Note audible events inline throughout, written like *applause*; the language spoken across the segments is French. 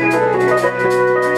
Música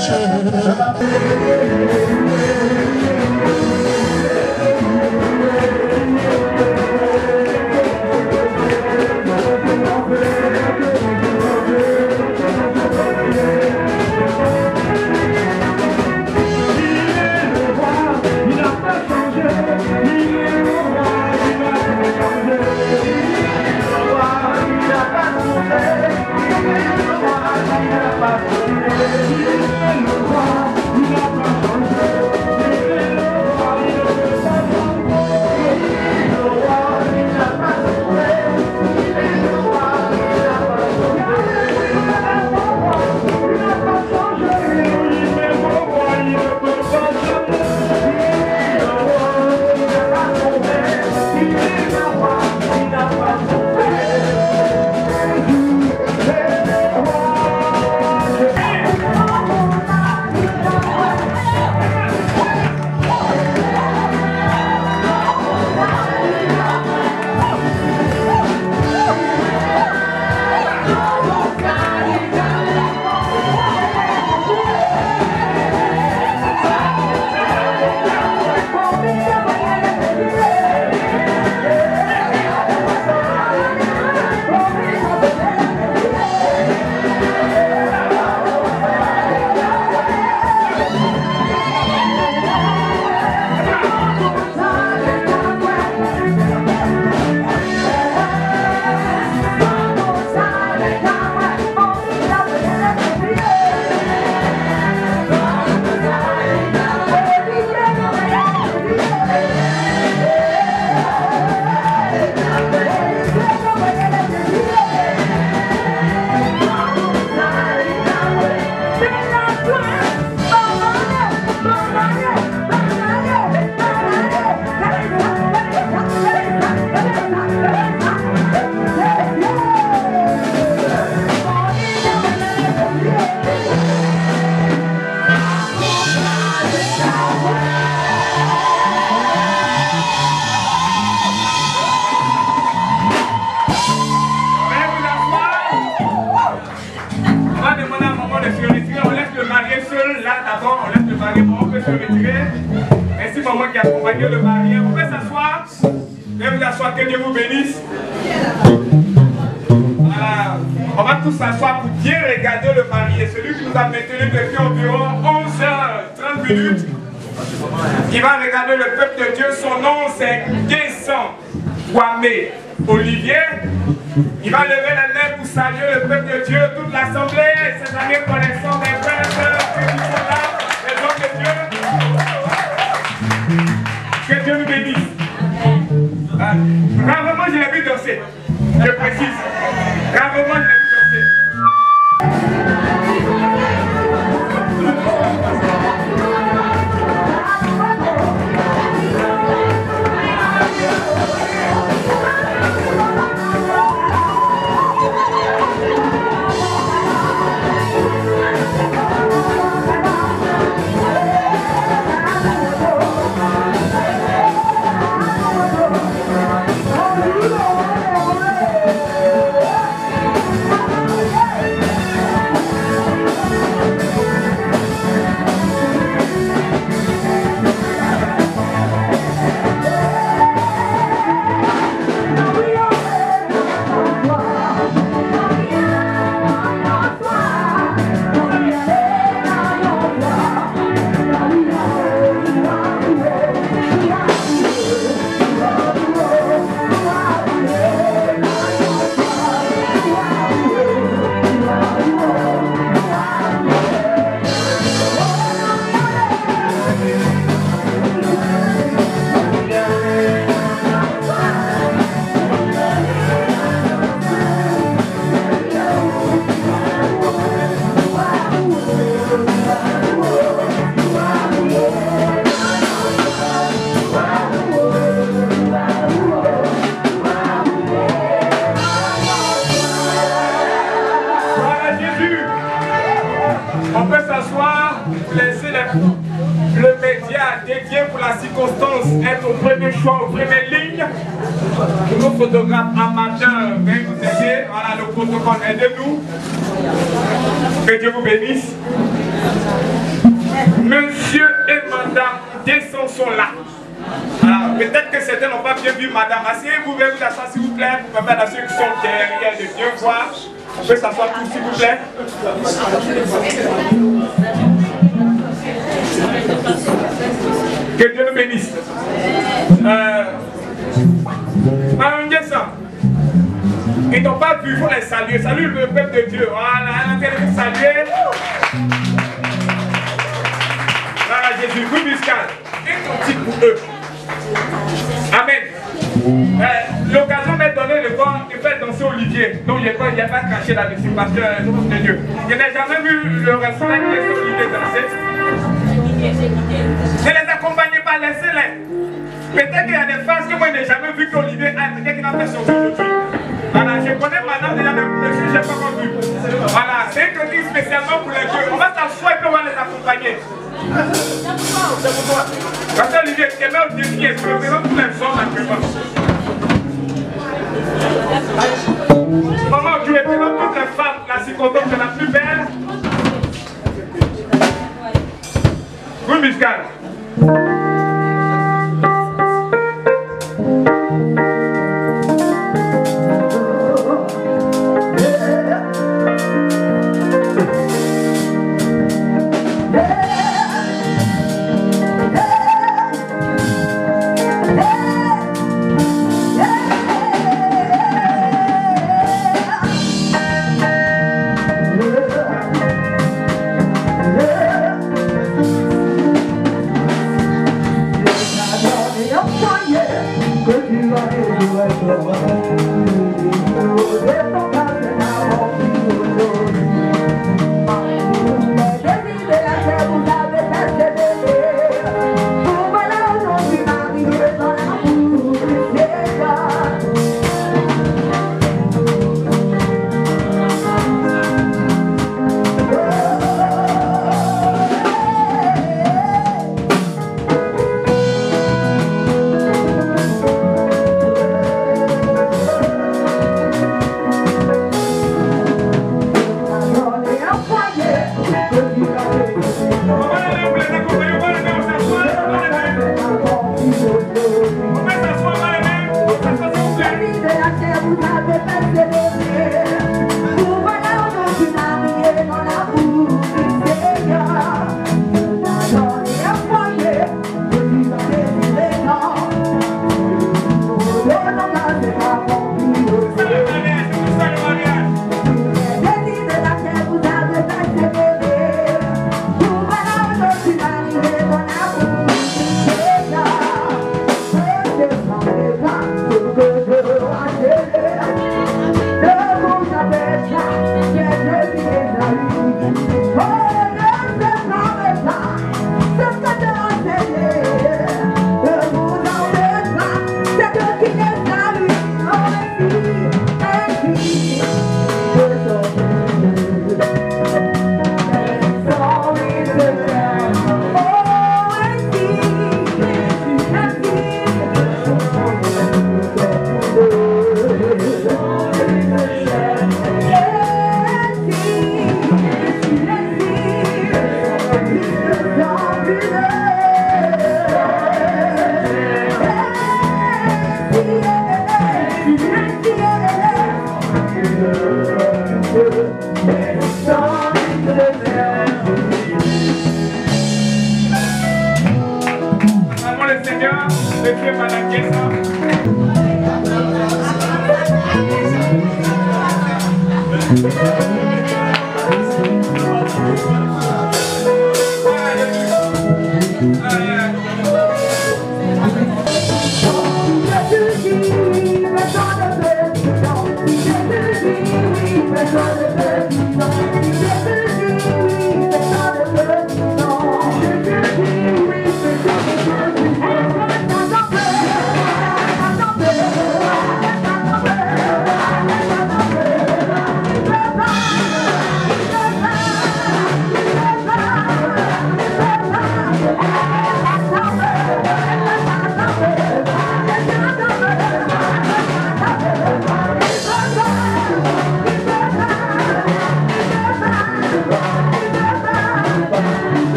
Je m'appelle Bye. Même vous asseoir que Dieu vous bénisse. Voilà. On va tous s'asseoir pour bien regarder le marié. Celui qui nous a maintenu depuis environ 11h30 minutes. Il va regarder le peuple de Dieu. Son nom, c'est Guessant Wamé Olivier. Il va lever la main pour saluer le peuple de Dieu, toute l'assemblée, cette année connaissant des frères. Rarement je l'ai vu danser. Je précise. Rarement je l'ai vu Que Dieu nous bénisse. Euh, Madame ils n'ont pas vu, il faut les saluer. Salut le peuple de Dieu. Voilà, vous saluer. Voilà Jésus, vous muscal. Et ton pour eux. Amen. Euh, L'occasion m'est donnée de voir de faire danser Olivier. Donc il n'y a, pas, craché là-dessus parce que c'est de Dieu. Je n'ai jamais vu le restaurant qui est Olivier danser. Ne les accompagnez pas, laissez-les. Peut-être qu'il y a des phases que moi je n'ai jamais vu qu'Olivier a peut-être qu'il a fait sur aujourd'hui. Voilà, je connais madame déjà le monsieur, je n'ai pas encore. Voilà, c'est un crédit spécialement pour les deux. On va s'asseoir et on va les accompagner. C'est pour. Parce que Olivier, tu es là au défi, est-ce que présente tous les hommes Maman, tu es présente toutes les femmes, la circonstance c'est la plus belle? Oui, Michel. souhaitons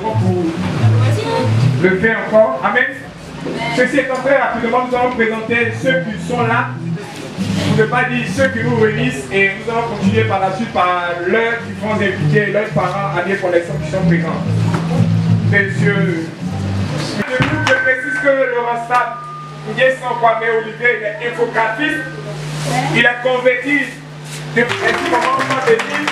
pour le faire encore. Amen. Ceci étant très rapidement, nous allons présenter ceux qui sont là. Pour ne pas dire ceux qui nous réunissent et nous allons continuer par la suite par leurs différents invités, leurs parents, amis et connaissances qui sont présents. Messieurs, je précise que le Rasta, Sans Kwame Olivier, il est infographiste, il est converti depuis moment pas béni,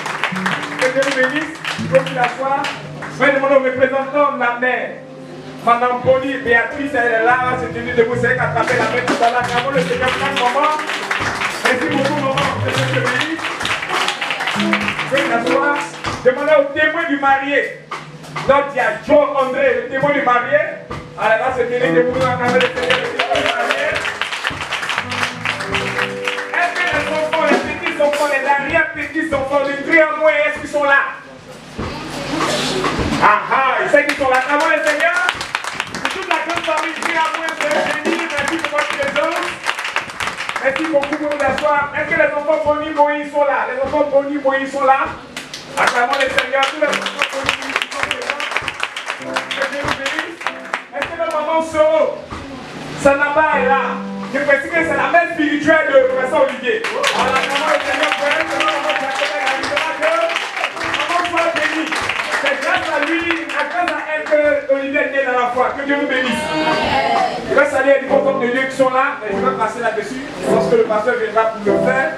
que Dieu nous bénisse, il faut qu'il. Je vais demander de la mère. Madame Poli, Béatrice, elle est là, c'est tenu de vous, c'est qu'attraper la main tout à l'heure. Bravo le Seigneur, prends moment. Merci beaucoup, maman, bénisse. Je vais t'asseoir. Demandez au témoin du marié. Donc il y a John André, le témoin du marié. Alors là, c'est tenu de vous, attraper le Seigneur, le témoin du marié. Est-ce que les enfants, les petits enfants, les arrière-petits enfants, les triangles, est-ce qu'ils sont là? Ah ah, ils savent qu'ils sont là. Bravo le Seigneur grande famille qui a moins de béni, merci pour votre présence. Merci beaucoup pour nous asseoir. Est-ce que les enfants Bonnie Moïse sont là? Les enfants Bonnie Moïse sont là Acclamons le Seigneur, tous les enfants Bonnie Moïse sont présents. Que Dieu vous bénisse. Est-ce que le maman Soro, Sanaba est là Je précise que c'est la mère spirituelle de professeur Olivier. Alors, acclamons le Seigneur Que Dieu nous bénisse. Je vais saluer les contents de Dieu qui sont là. Et je vais passer là-dessus. Je pense que le pasteur viendra pour le faire.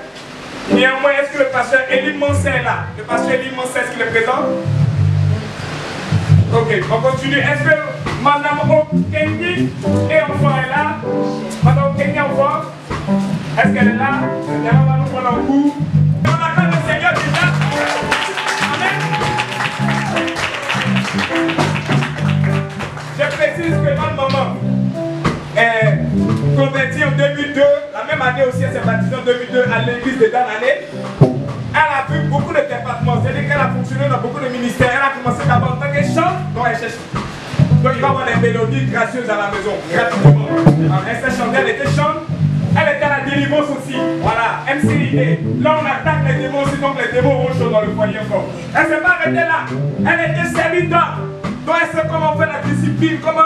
Néanmoins, est-ce que le pasteur Elie Mansé est là? Le pasteur Elie Mansé, est-ce qu'il est présent? Ok, on continue. Est-ce que Madame Okendi et enfant est là? Madame Okendi enfant Est-ce qu'elle est là? Elle va nous prendre un coup. Convertie en 2002, la même année aussi, elle s'est baptisée en 2002 à l'église de Danane. Elle a vu beaucoup de départements, c'est-à-dire qu'elle a fonctionné dans beaucoup de ministères. Elle a commencé d'abord en tant que chante, donc elle cherche. Donc il va avoir des mélodies gracieuses à la maison, gratuitement. Elle s'est chantée, elle était chante. Elle était à la délivrance aussi. Voilà, MCID. Là, on attaque les démons aussi, donc les démons vont chaud dans le foyer encore. Elle ne s'est pas arrêtée là. Elle était serviteur. Donc, elle sait comment faire la discipline, comment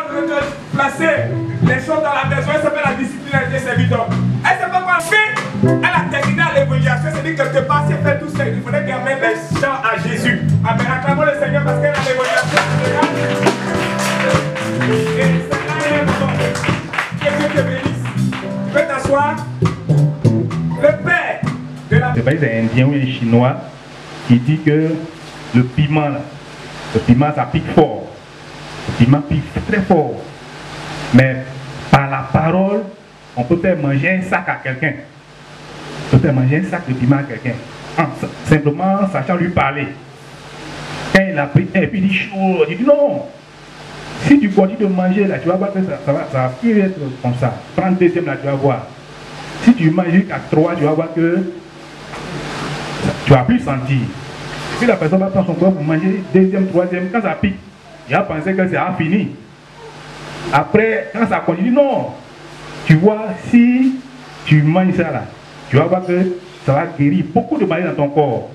placer les choses dans la maison? Elle sait faire la discipline, elle était serviteur. Elle sait pas quoi faire. Elle a terminé à l'évaluation. C'est-à-dire que quelque part, c'est fait tout seul. Il faudrait qu'elle mette les chants à Jésus. Amen. Acclamons le Seigneur parce qu'elle a l'évaluation. Et c'est Que Dieu te bénisse. Tu peux t'asseoir. Le père de la. C'est pas un Indien ou un Chinois qui dit que le piment, là, le piment ça pique fort. Piment pique très fort. Mais par la parole, on peut faire manger un sac à quelqu'un. On peut faire manger un sac de piment à quelqu'un. Simplement sachant lui parler. Quand il a et puis il dit chaud, il dit non. Si tu continues de manger là, tu vas voir que ça, va, ça va plus être comme ça. Prends deuxième là, tu vas voir. Si tu manges jusqu'à 3, tu vas voir que tu vas plus sentir. Puis la personne va prendre son corps pour manger deuxième, troisième, quand ça pique, il va penser que c'est fini. Après, quand ça continue, non. Tu vois, si tu manges ça là, tu vas voir que ça va guérir beaucoup de maladies dans ton corps.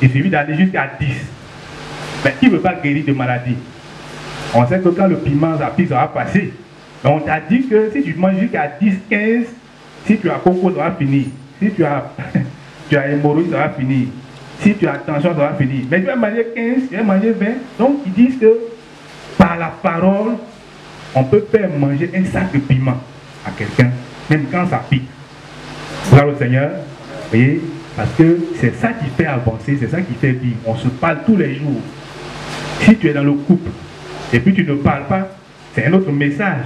Il suffit d'aller jusqu'à 10. Mais qui ne veut pas guérir de maladies? On sait que quand le piment ça ça va passer. Mais on t'a dit que si tu manges jusqu'à 10, 15, si tu as coco, ça va finir. Si tu as, *laughs* tu as hémorroïde, ça va finir. Si tu as tension, ça va finir. Mais tu vas manger 15, tu vas manger 20. Donc ils disent que la parole, on peut faire manger un sac de piment à quelqu'un, même quand ça pique. Gloire au Seigneur. Voyez Parce que c'est ça qui fait avancer, c'est ça qui fait vivre. On se parle tous les jours. Si tu es dans le couple et puis tu ne parles pas, c'est un autre message.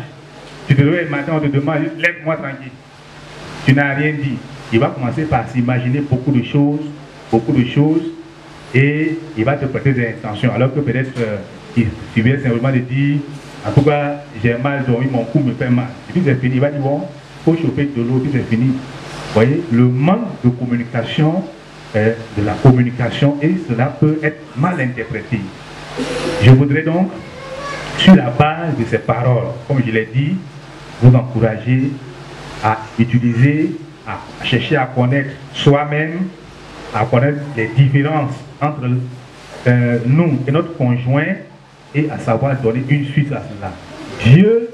Tu te réveilles le matin, on te demande, lève-moi tranquille. Tu n'as rien dit. Il va commencer par s'imaginer beaucoup de choses, beaucoup de choses, et il va te prêter des intentions. Alors que peut-être euh, il vient simplement de dire, en tout cas, j'ai mal dormi, mon cou me fait mal. Et puis c'est fini. Il va dire, bon, faut chauffer de l'eau, puis c'est fini. Vous voyez, le manque de communication, euh, de la communication, et cela peut être mal interprété. Je voudrais donc, sur la base de ces paroles, comme je l'ai dit, vous encourager à utiliser à chercher à connaître soi-même, à connaître les différences entre euh, nous et notre conjoint et à savoir donner une suite à cela. Dieu,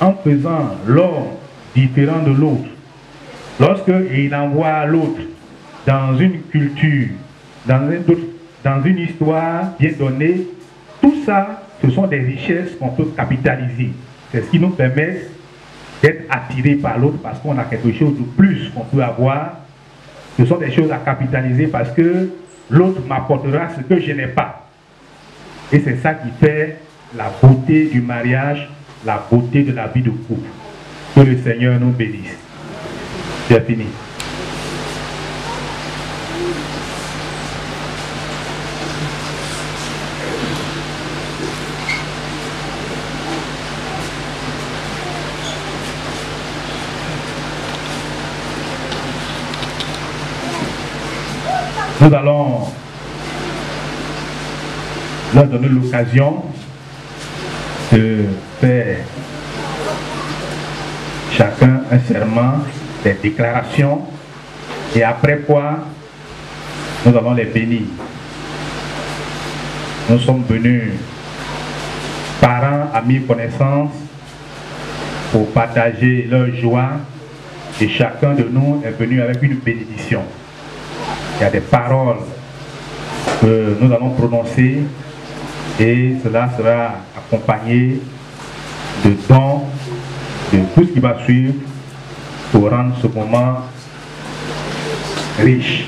en faisant l'homme différent de l'autre, lorsque il envoie l'autre dans une culture, dans une histoire bien donnée, tout ça, ce sont des richesses qu'on peut capitaliser. C'est ce qui nous permet d'être attirés par l'autre parce qu'on a quelque chose de plus qu'on peut avoir. Ce sont des choses à capitaliser parce que l'autre m'apportera ce que je n'ai pas. Et c'est ça qui fait la beauté du mariage, la beauté de la vie de couple. Que le Seigneur nous bénisse. C'est fini. Nous allons donner l'occasion de faire chacun un serment, des déclarations, et après quoi nous allons les bénir. Nous sommes venus parents, amis, connaissances pour partager leur joie et chacun de nous est venu avec une bénédiction. Il y a des paroles que nous allons prononcer et cela sera accompagné de dons, de tout ce qui va suivre pour rendre ce moment riche.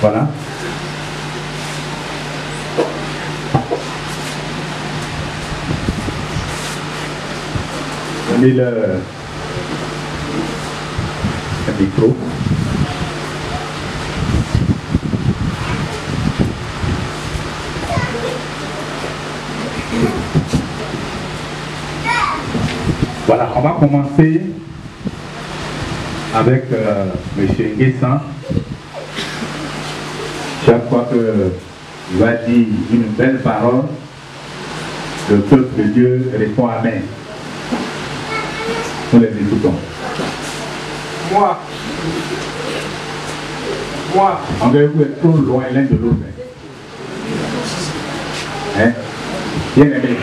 Voilà. Donnez-le un micro. Voilà, on va commencer avec euh, M. Nguessan. Chaque fois qu'il va dire une belle parole, le peuple de Dieu répond Amen. Nous les écoutons. Moi, moi, On va vous être trop loin l'un de l'autre. Hein? Bien aimé.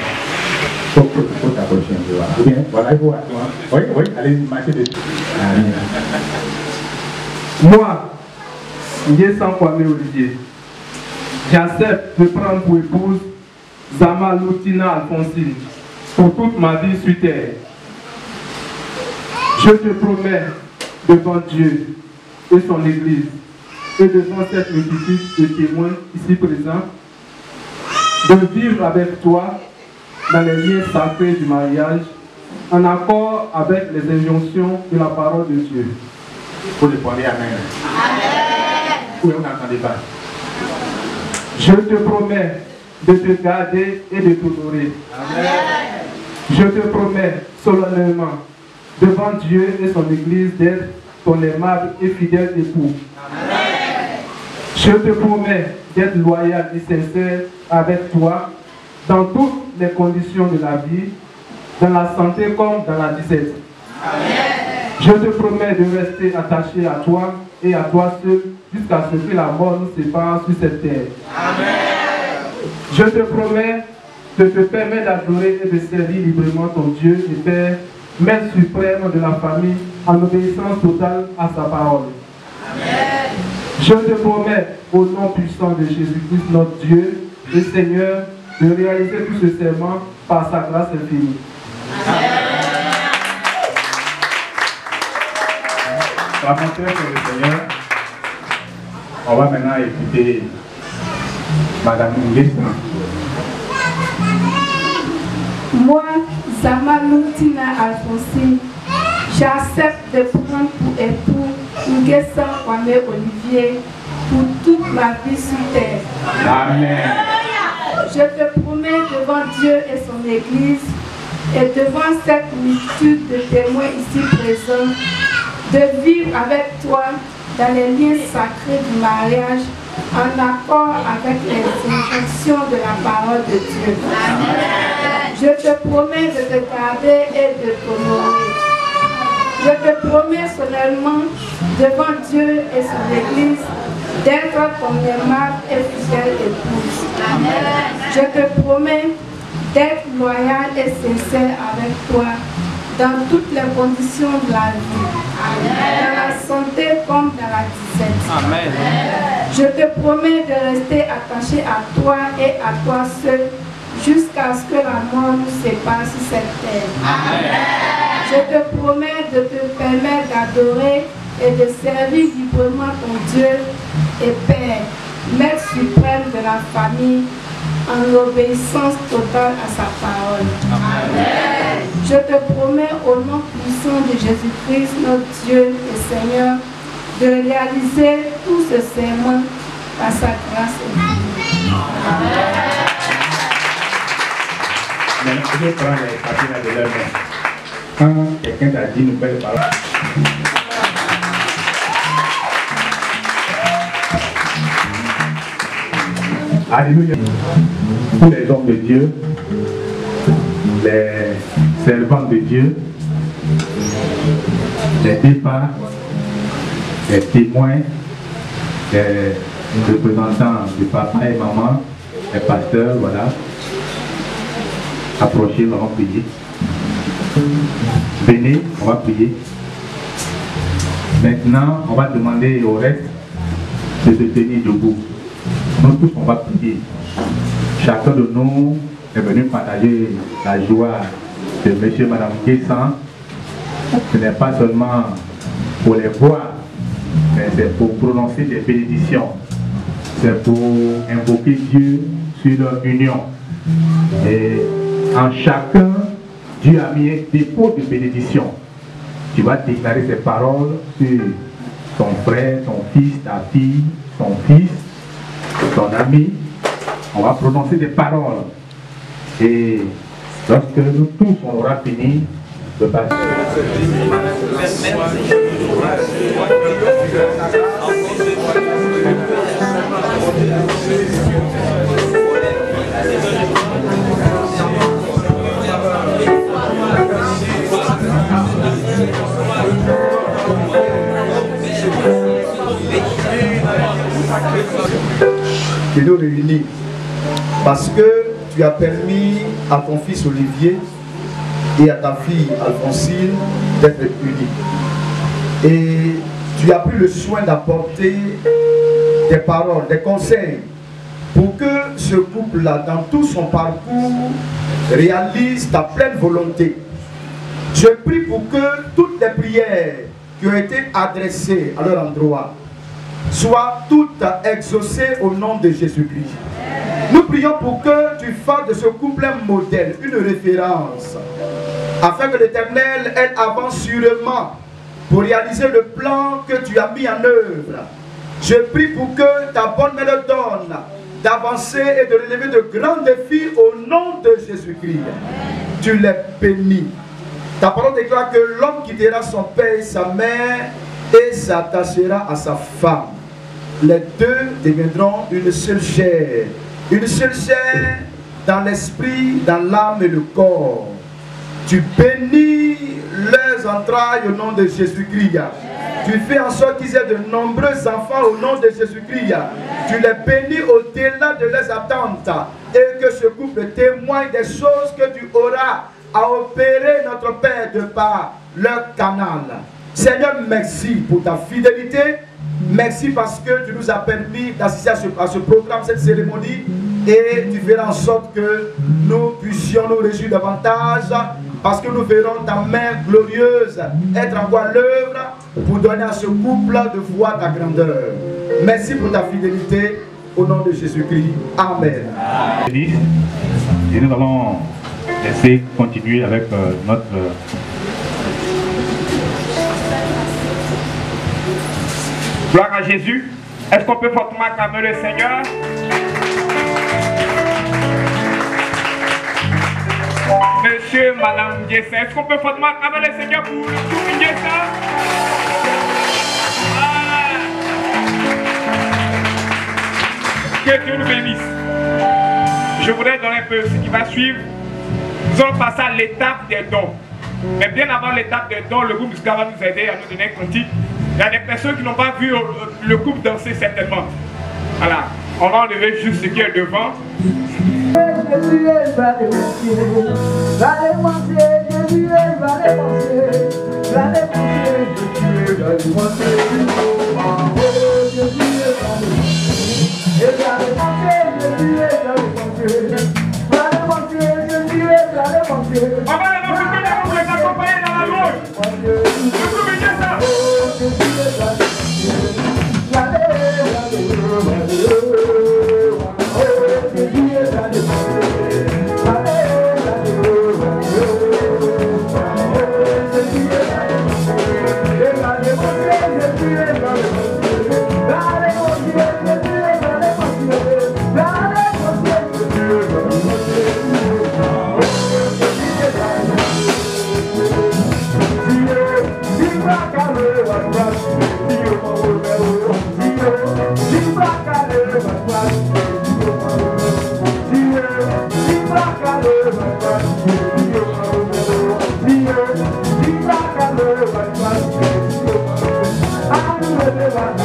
Faut, t'approcher un peu. Voilà. Il faut. Oui, oui, allez-y, marchez dessus. Allez. moi, Nguessan Kwame Olivier, j'accepte de prendre pour épouse Zama Loutina Alphonsine pour toute ma vie sur terre. Je te promets devant Dieu et son Église et devant cette multitude de témoins ici présents de vivre avec toi dans les liens sacrés du mariage en accord avec les injonctions de la parole de Dieu. Vous répondez Amen. Oui, on n'entendait pas. Je te promets de te garder et de t'honorer. Je te promets solennellement devant Dieu et son Église d'être ton aimable et fidèle époux. Je te promets d'être loyal et sincère avec toi dans toutes les conditions de la vie, dans la santé comme dans la disette. Je te promets de rester attaché à toi et à toi seul jusqu'à ce que la mort nous sépare sur cette terre. Je te promets de te permettre d'adorer et de servir librement ton Dieu et Père, Maître suprême de la famille, en obéissance totale à sa parole. Je te promets, au nom puissant de Jésus-Christ, notre Dieu et Seigneur, de réaliser tout ce serment par sa grâce infinie. On va montrer sur le Seigneur. On va maintenant écouter Madame Nguessan. Moi, Zamalou Tina Alphonsine, j'accepte de prendre pour époux Nguessan Kwame Olivier pour toute ma vie sur terre. Amen. Je te promets devant Dieu et son Église et devant cette multitude de témoins ici présents de vivre avec toi dans les liens sacrés du mariage en accord avec les injonctions de la parole de Dieu. Je te promets de te garder et de t'honorer. Je te personnellement devant Dieu et son Église d'être ton aimable et fidèle épouse. Je te promets d'être loyal et sincère avec toi dans toutes les conditions de la vie, dans la santé comme dans la disette. Amen. Je te promets de rester attaché à toi et à toi seul jusqu'à ce que la mort nous sépare sur cette terre. Je te promets de te permettre d'adorer et de servir librement ton Dieu et Père, Maître suprême de la famille, en obéissance totale à sa parole. Amen. Je te promets au nom puissant de Jésus-Christ, notre Dieu et Seigneur, de réaliser tout ce serment par sa grâce et Amen. Maintenant, je prends les papiers de leur main. Quand quelqu'un t'a dit une belle parole, Alléluia. Tous les hommes de Dieu, les servants de Dieu, les départs, les témoins, les représentants du papa et maman, les pasteurs, voilà. Approchez, on va prier. Venez, on va prier. Maintenant, on va demander au reste de se tenir debout. Nous tous, on va prier. Chacun de nous est venu partager la joie de monsieur et madame Kessan. Ce n'est pas seulement pour les voir, mais c'est pour prononcer des bénédictions. C'est pour invoquer Dieu sur leur union. Et en chacun, Dieu a mis un dépôt de bénédiction. Tu vas déclarer ces paroles sur ton frère, ton fils, ta fille, ton fils, ton ami. On va prononcer des paroles. Et lorsque nous tous on aura fini, le pasteur. Nous réunit. Parce que tu as permis à ton fils Olivier et à ta fille Alphonsine d'être unis. Et tu as pris le soin d'apporter des paroles, des conseils pour que ce couple-là, dans tout son parcours, réalise ta pleine volonté. Je prie pour que toutes les prières qui ont été adressées à leur endroit soient toutes exaucées au nom de Jésus-Christ. Nous prions pour que tu fasses de ce couple un modèle, une référence, afin que l'Éternel, elle avance sûrement pour réaliser le plan que tu as mis en œuvre. Je prie pour que ta bonne main donne d'avancer et de relever de grands défis au nom de Jésus-Christ. Tu les bénis. Ta parole déclare que l'homme quittera son père et sa mère et s'attachera à sa femme. Les deux deviendront une seule chair. Une seule chair dans l'esprit, dans l'âme et le corps. Tu bénis leurs entrailles au nom de Jésus-Christ. Tu fais en sorte qu'ils aient de nombreux enfants au nom de Jésus-Christ. Tu les bénis au-delà de leurs attentes. Et que ce couple témoigne des choses que tu auras à opérer notre Père de par leur canal. Seigneur, merci pour ta fidélité. Merci parce que tu nous as permis d'assister à ce, à ce programme, cette cérémonie. Et tu feras en sorte que nous puissions nous réjouir davantage parce que nous verrons ta main glorieuse être en voie l'œuvre pour donner à ce couple de voir ta grandeur. Merci pour ta fidélité. Au nom de Jésus-Christ. Amen. Et nous allons laisser continuer avec euh, notre Gloire à Jésus. Est-ce qu'on peut fortement acclamer le Seigneur? Monsieur, Madame est-ce qu'on peut fortement acclamer le Seigneur pour tout Diessa ah. Que Dieu nous bénisse. Je voudrais donner un peu ce qui va suivre. Nous allons passer à l'étape des dons. Mais bien avant l'étape de don, le groupe Ska va nous aider à nous donner un cantique. Il y a des personnes qui n'ont pas vu euh, le groupe danser certainement. Voilà. On va enlever juste ce qui est devant.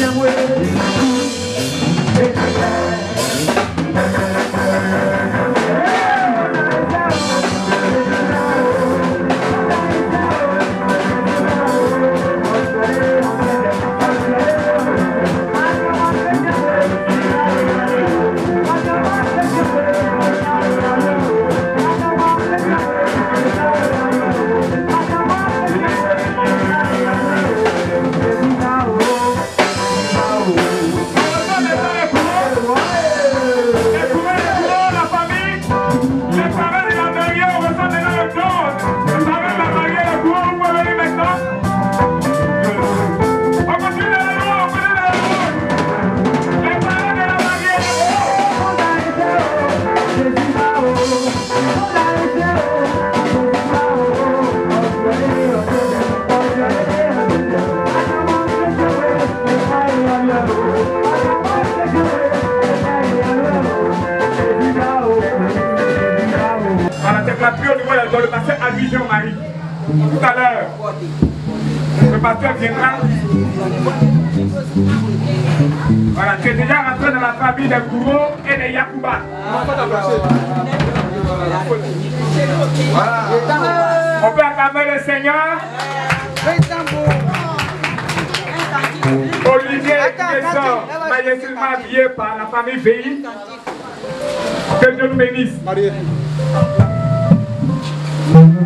can't wait. On peut acclamer le Seigneur? Olivier Desson, majestueusement habillé par la famille VI. Que Dieu nous bénisse.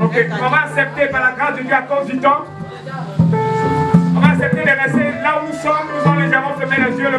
Ok, on va accepter par la grâce de Dieu à cause du temps. On va accepter de rester là où nous sommes. Nous allons légèrement fermer les yeux. Le...